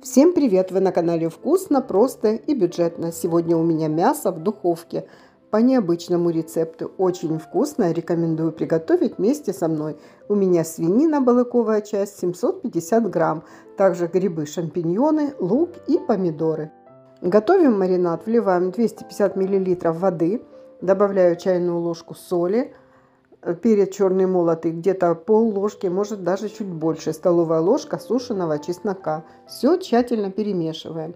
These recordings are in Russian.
Всем привет! Вы на канале Вкусно, просто и бюджетно. Сегодня у меня мясо в духовке по необычному рецепту. Очень вкусно, рекомендую приготовить вместе со мной. У меня свинина балыковая часть 750 грамм, также грибы, шампиньоны, лук и помидоры. Готовим маринад, вливаем 250 мл воды, добавляю чайную ложку соли – перец черный молотый, где-то пол ложки, может даже чуть больше, столовая ложка сушеного чеснока. Все тщательно перемешиваем.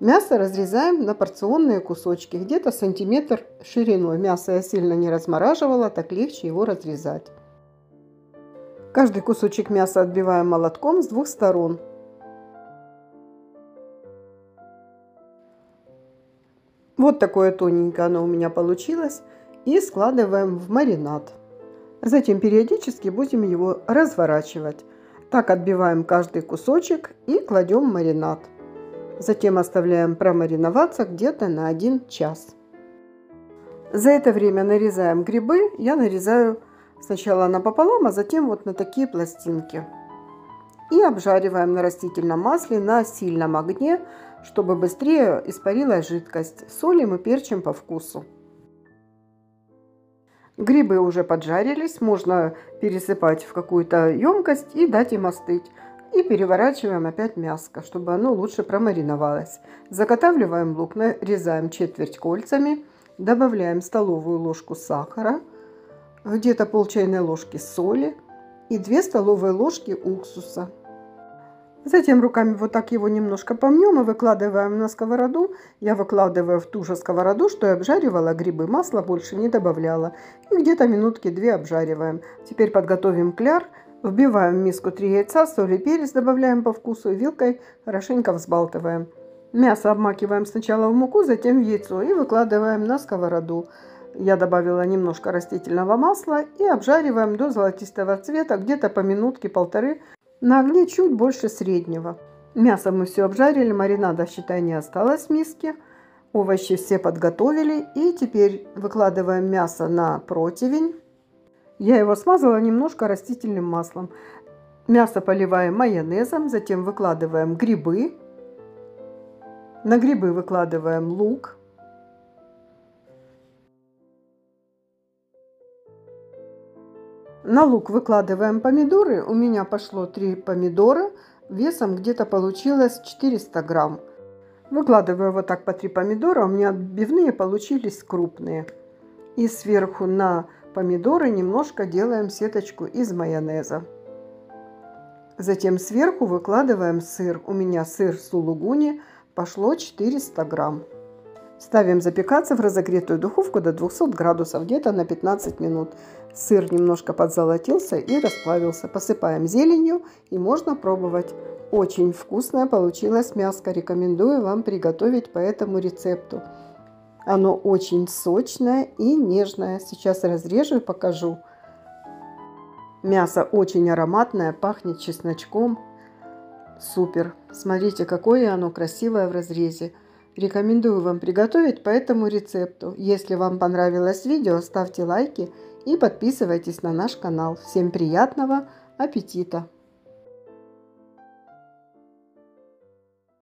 Мясо разрезаем на порционные кусочки, где-то сантиметр шириной. Мясо я сильно не размораживала, так легче его разрезать. Каждый кусочек мяса отбиваем молотком с двух сторон. Вот такое тоненькое оно у меня получилось. И складываем в маринад. Затем периодически будем его разворачивать. Так отбиваем каждый кусочек и кладем маринад. Затем оставляем промариноваться где-то на 1 час. За это время нарезаем грибы. Я нарезаю сначала напополам, а затем вот на такие пластинки. И обжариваем на растительном масле на сильном огне, чтобы быстрее испарилась жидкость. Солим и перчим по вкусу. Грибы уже поджарились, можно пересыпать в какую-то емкость и дать им остыть. И переворачиваем опять мяско, чтобы оно лучше промариновалось. Заготавливаем лук, нарезаем четверть кольцами, добавляем столовую ложку сахара, где-то пол чайной ложки соли и 2 столовые ложки уксуса. Затем руками вот так его немножко помнем и выкладываем на сковороду. Я выкладываю в ту же сковороду, что и обжаривала грибы. Масла больше не добавляла. И где-то минутки две обжариваем. Теперь подготовим кляр. Вбиваем в миску 3 яйца, соль и перец добавляем по вкусу и вилкой хорошенько взбалтываем. Мясо обмакиваем сначала в муку, затем в яйцо и выкладываем на сковороду. Я добавила немножко растительного масла и обжариваем до золотистого цвета, где-то по минутке полторы на огне чуть больше среднего. Мясо мы все обжарили, маринада, считай, не осталось в миске. Овощи все подготовили. И теперь выкладываем мясо на противень. Я его смазала немножко растительным маслом. Мясо поливаем майонезом, затем выкладываем грибы. На грибы выкладываем лук, На лук выкладываем помидоры. У меня пошло 3 помидора. Весом где-то получилось 400 грамм. Выкладываю вот так по 3 помидора. У меня отбивные получились крупные. И сверху на помидоры немножко делаем сеточку из майонеза. Затем сверху выкладываем сыр. У меня сыр сулугуни пошло 400 грамм. Ставим запекаться в разогретую духовку до 200 градусов, где-то на 15 минут. Сыр немножко подзолотился и расплавился. Посыпаем зеленью и можно пробовать. Очень вкусное получилось мяско. Рекомендую вам приготовить по этому рецепту. Оно очень сочное и нежное. Сейчас разрежу и покажу. Мясо очень ароматное, пахнет чесночком. Супер! Смотрите, какое оно красивое в разрезе. Рекомендую вам приготовить по этому рецепту. Если вам понравилось видео, ставьте лайки и подписывайтесь на наш канал. Всем приятного аппетита!